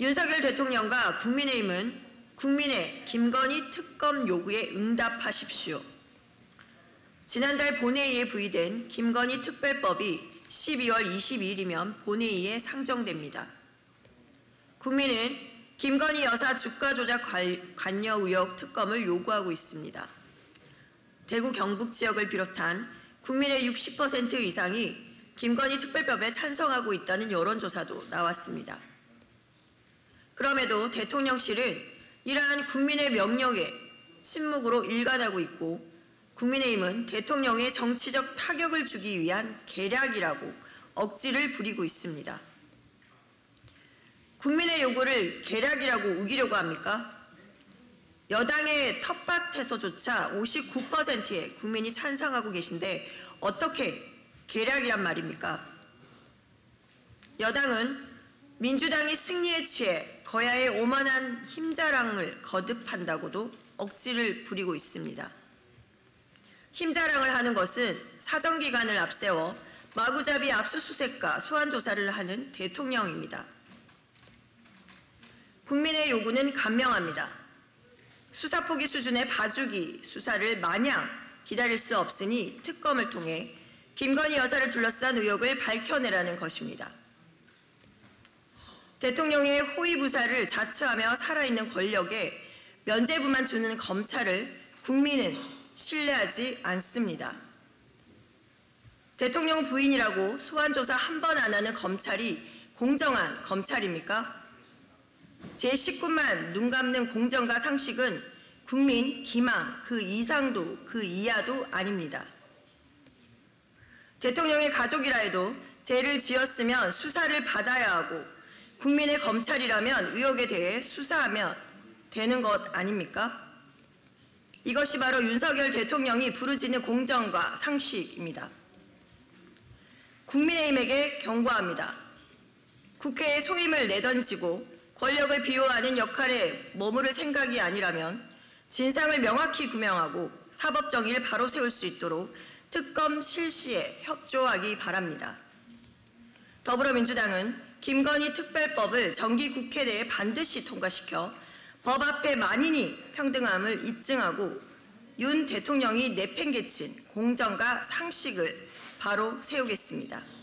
윤석열 대통령과 국민의힘은 국민의 김건희 특검 요구에 응답하십시오. 지난달 본회의에 부의된 김건희 특별법이 12월 22일이면 본회의에 상정됩니다. 국민은 김건희 여사 주가 조작 관여 의혹 특검을 요구하고 있습니다. 대구 경북 지역을 비롯한 국민의 60% 이상이 김건희 특별법에 찬성하고 있다는 여론조사도 나왔습니다. 그럼에도 대통령실은 이러한 국민의 명령에 침묵으로 일관하고 있고 국민의힘은 대통령의 정치적 타격을 주기 위한 계략이라고 억지를 부리고 있습니다. 국민의 요구를 계략이라고 우기려고 합니까? 여당의 텃밭에서조차 59%의 국민이 찬성하고 계신데 어떻게 계략이란 말입니까? 여당은 민주당이 승리에 취해 거야의 오만한 힘자랑을 거듭한다고도 억지를 부리고 있습니다. 힘자랑을 하는 것은 사정기간을 앞세워 마구잡이 압수수색과 소환조사를 하는 대통령입니다. 국민의 요구는 간명합니다. 수사포기 수준의 봐주기 수사를 마냥 기다릴 수 없으니 특검을 통해 김건희 여사를 둘러싼 의혹을 밝혀내라는 것입니다. 대통령의 호위부사를 자처하며 살아있는 권력에 면죄부만 주는 검찰을 국민은 신뢰하지 않습니다. 대통령 부인이라고 소환조사 한 번 안 하는 검찰이 공정한 검찰입니까? 제 식구만 눈 감는 공정과 상식은 국민 기망 그 이상도 그 이하도 아닙니다. 대통령의 가족이라 해도 죄를 지었으면 수사를 받아야 하고 국민의 검찰이라면 의혹에 대해 수사하면 되는 것 아닙니까? 이것이 바로 윤석열 대통령이 부르짖는 공정과 상식입니다. 국민의힘에게 경고합니다. 국회의 소임을 내던지고 권력을 비호하는 역할에 머무를 생각이 아니라면 진상을 명확히 구명하고 사법 정의를 바로 세울 수 있도록 특검 실시에 협조하기 바랍니다. 더불어민주당은 김건희 특별법을 정기 국회 내에 반드시 통과시켜 법 앞에 만인이 평등함을 입증하고 윤 대통령이 내팽개친 공정과 상식을 바로 세우겠습니다.